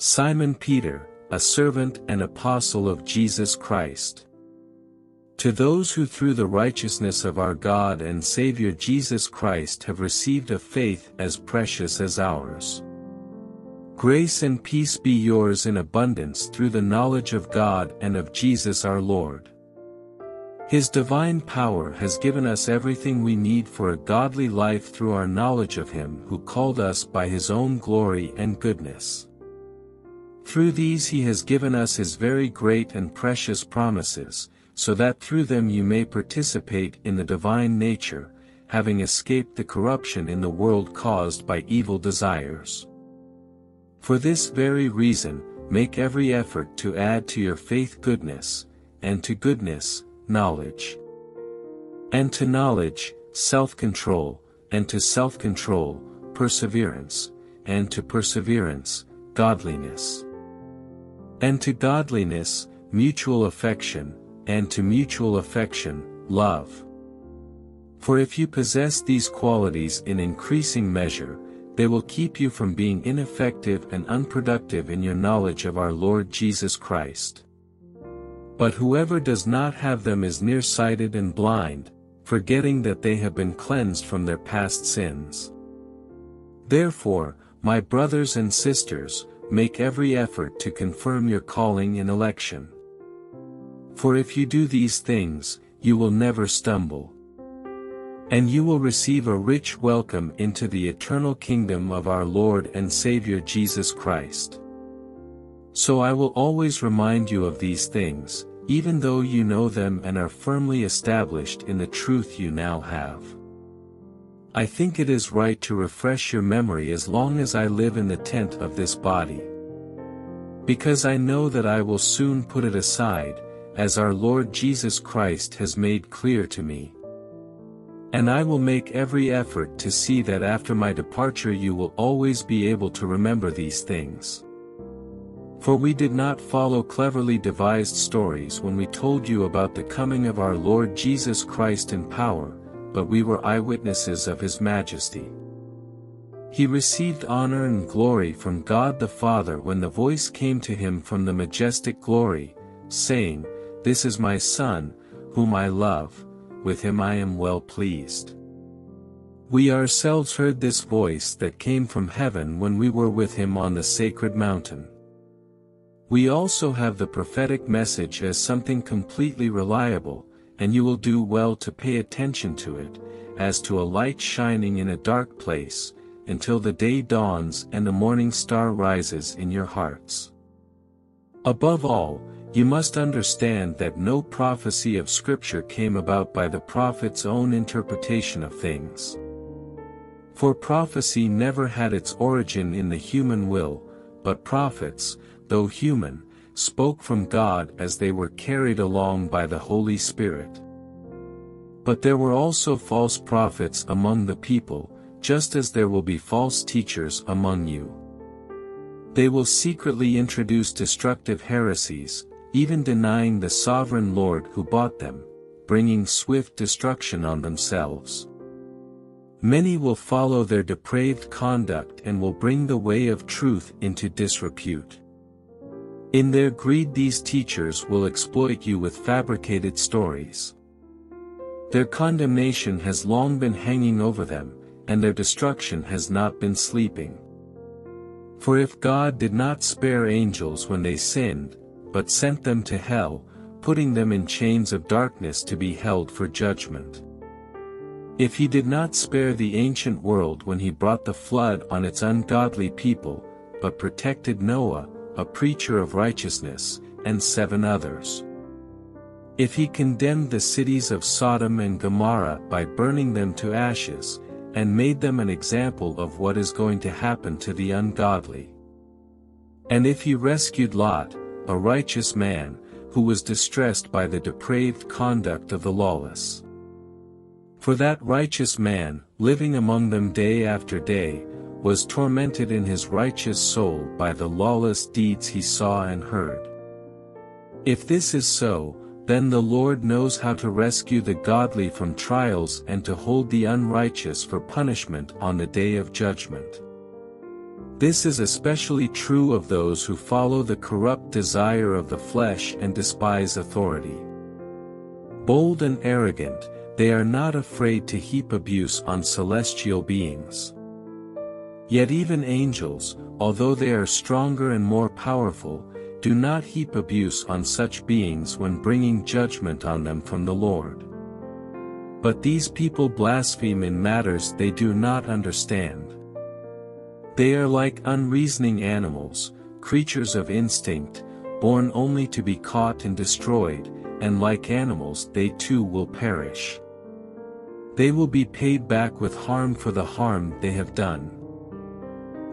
Simon Peter, a servant and apostle of Jesus Christ. To those who through the righteousness of our God and Saviour Jesus Christ have received a faith as precious as ours. Grace and peace be yours in abundance through the knowledge of God and of Jesus our Lord. His divine power has given us everything we need for a godly life through our knowledge of Him who called us by His own glory and goodness. Through these He has given us His very great and precious promises, so that through them you may participate in the divine nature, having escaped the corruption in the world caused by evil desires. For this very reason, make every effort to add to your faith goodness, and to goodness, knowledge. And to knowledge, self-control, and to self-control, perseverance, and to perseverance, godliness. And to godliness, mutual affection, and to mutual affection, love. For if you possess these qualities in increasing measure, they will keep you from being ineffective and unproductive in your knowledge of our Lord Jesus Christ. But whoever does not have them is nearsighted and blind, forgetting that they have been cleansed from their past sins. Therefore, my brothers and sisters, make every effort to confirm your calling and election. For if you do these things, you will never stumble. And you will receive a rich welcome into the eternal kingdom of our Lord and Saviour Jesus Christ. So I will always remind you of these things, even though you know them and are firmly established in the truth you now have. I think it is right to refresh your memory as long as I live in the tent of this body. Because I know that I will soon put it aside, as our Lord Jesus Christ has made clear to me. And I will make every effort to see that after my departure you will always be able to remember these things. For we did not follow cleverly devised stories when we told you about the coming of our Lord Jesus Christ in power, but we were eyewitnesses of his majesty. He received honor and glory from God the Father when the voice came to him from the majestic glory, saying, this is my Son, whom I love, with him I am well pleased. We ourselves heard this voice that came from heaven when we were with him on the sacred mountain. We also have the prophetic message as something completely reliable, and you will do well to pay attention to it, as to a light shining in a dark place, until the day dawns and the morning star rises in your hearts. Above all, you must understand that no prophecy of Scripture came about by the prophet's own interpretation of things. For prophecy never had its origin in the human will, but prophets, though human, spoke from God as they were carried along by the Holy Spirit. But there were also false prophets among the people, just as there will be false teachers among you. They will secretly introduce destructive heresies, even denying the sovereign Lord who bought them, bringing swift destruction on themselves. Many will follow their depraved conduct and will bring the way of truth into disrepute. In their greed these teachers will exploit you with fabricated stories. Their condemnation has long been hanging over them, and their destruction has not been sleeping. For if God did not spare angels when they sinned, but sent them to hell, putting them in chains of darkness to be held for judgment. If he did not spare the ancient world when he brought the flood on its ungodly people, but protected Noah, a preacher of righteousness, and seven others. If he condemned the cities of Sodom and Gomorrah by burning them to ashes, and made them an example of what is going to happen to the ungodly. And if he rescued Lot, a righteous man, who was distressed by the depraved conduct of the lawless. For that righteous man, living among them day after day, was tormented in his righteous soul by the lawless deeds he saw and heard. If this is so, then the Lord knows how to rescue the godly from trials and to hold the unrighteous for punishment on the day of judgment. This is especially true of those who follow the corrupt desire of the flesh and despise authority. Bold and arrogant, they are not afraid to heap abuse on celestial beings. Yet even angels, although they are stronger and more powerful, do not heap abuse on such beings when bringing judgment on them from the Lord. But these people blaspheme in matters they do not understand. They are like unreasoning animals, creatures of instinct, born only to be caught and destroyed, and like animals they too will perish. They will be paid back with harm for the harm they have done.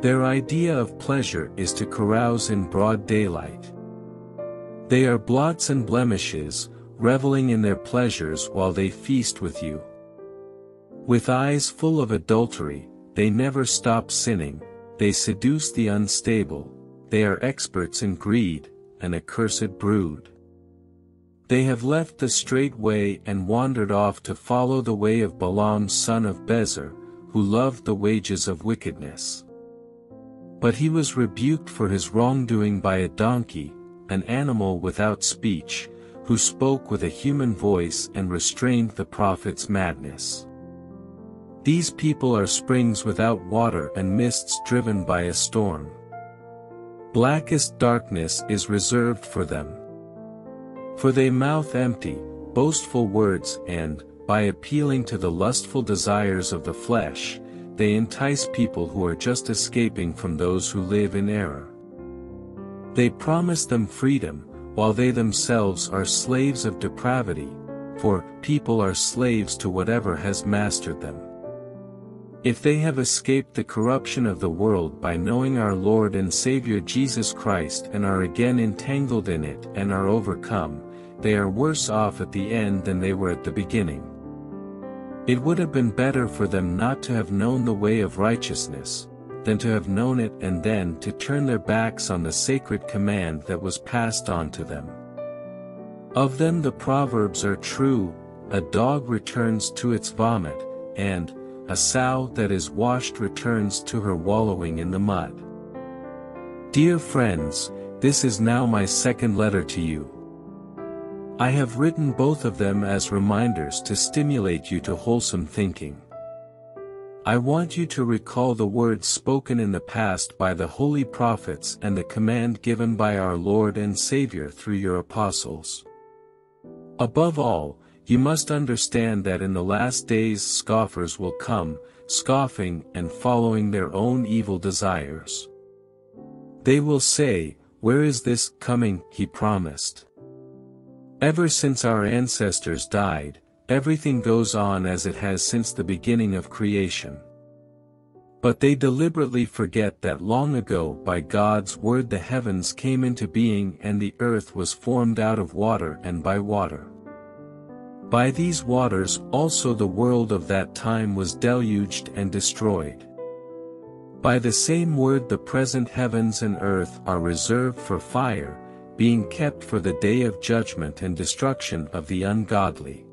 Their idea of pleasure is to carouse in broad daylight. They are blots and blemishes, reveling in their pleasures while they feast with you. With eyes full of adultery, they never stop sinning, they seduce the unstable, they are experts in greed, an accursed brood. They have left the straight way and wandered off to follow the way of Balaam son of Bezer, who loved the wages of wickedness. But he was rebuked for his wrongdoing by a donkey, an animal without speech, who spoke with a human voice and restrained the prophet's madness. These people are springs without water and mists driven by a storm. Blackest darkness is reserved for them. For they mouth empty, boastful words and, by appealing to the lustful desires of the flesh, they entice people who are just escaping from those who live in error. They promise them freedom, while they themselves are slaves of depravity, for people are slaves to whatever has mastered them. If they have escaped the corruption of the world by knowing our Lord and Savior Jesus Christ and are again entangled in it and are overcome, they are worse off at the end than they were at the beginning. It would have been better for them not to have known the way of righteousness, than to have known it and then to turn their backs on the sacred command that was passed on to them. Of them the proverbs are true, a dog returns to its vomit, and, a sow that is washed returns to her wallowing in the mud. Dear friends, this is now my second letter to you. I have written both of them as reminders to stimulate you to wholesome thinking. I want you to recall the words spoken in the past by the holy prophets and the command given by our Lord and Savior through your apostles. Above all, you must understand that in the last days scoffers will come, scoffing and following their own evil desires. They will say, Where is this coming he promised? Ever since our ancestors died, everything goes on as it has since the beginning of creation. But they deliberately forget that long ago by God's word the heavens came into being and the earth was formed out of water and by water. By these waters also the world of that time was deluged and destroyed. By the same word the present heavens and earth are reserved for fire, being kept for the day of judgment and destruction of the ungodly.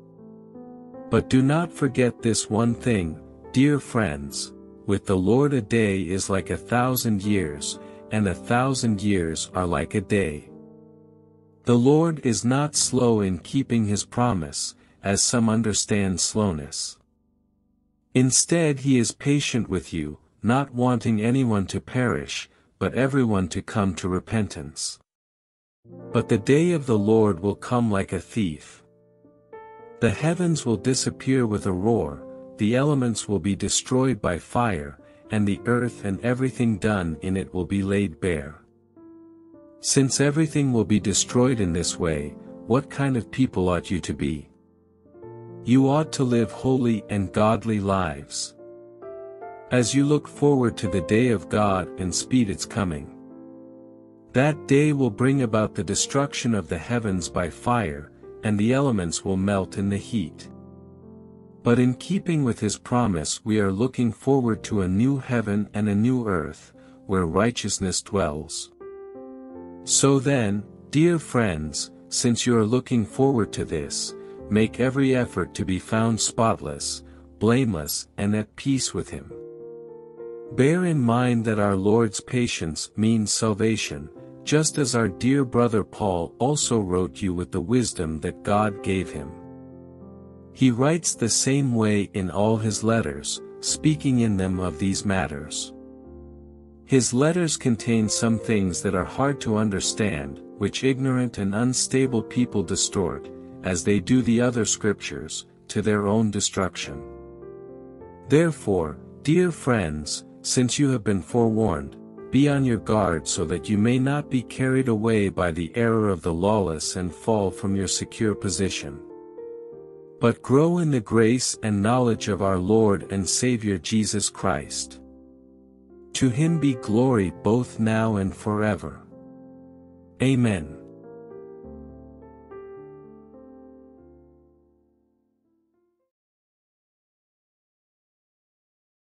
But do not forget this one thing, dear friends, with the Lord a day is like a thousand years, and a thousand years are like a day. The Lord is not slow in keeping his promise, as some understand slowness. Instead he is patient with you, not wanting anyone to perish, but everyone to come to repentance. But the day of the Lord will come like a thief. The heavens will disappear with a roar, the elements will be destroyed by fire, and the earth and everything done in it will be laid bare. Since everything will be destroyed in this way, what kind of people ought you to be? You ought to live holy and godly lives. As you look forward to the day of God and speed its coming. That day will bring about the destruction of the heavens by fire, and the elements will melt in the heat. But in keeping with his promise we are looking forward to a new heaven and a new earth, where righteousness dwells. So then, dear friends, since you are looking forward to this, make every effort to be found spotless, blameless and at peace with him. Bear in mind that our Lord's patience means salvation, just as our dear brother Paul also wrote you with the wisdom that God gave him. He writes the same way in all his letters, speaking in them of these matters. His letters contain some things that are hard to understand, which ignorant and unstable people distort, as they do the other scriptures, to their own destruction. Therefore, dear friends, since you have been forewarned, be on your guard so that you may not be carried away by the error of the lawless and fall from your secure position. But grow in the grace and knowledge of our Lord and Savior Jesus Christ. To him be glory both now and forever. Amen.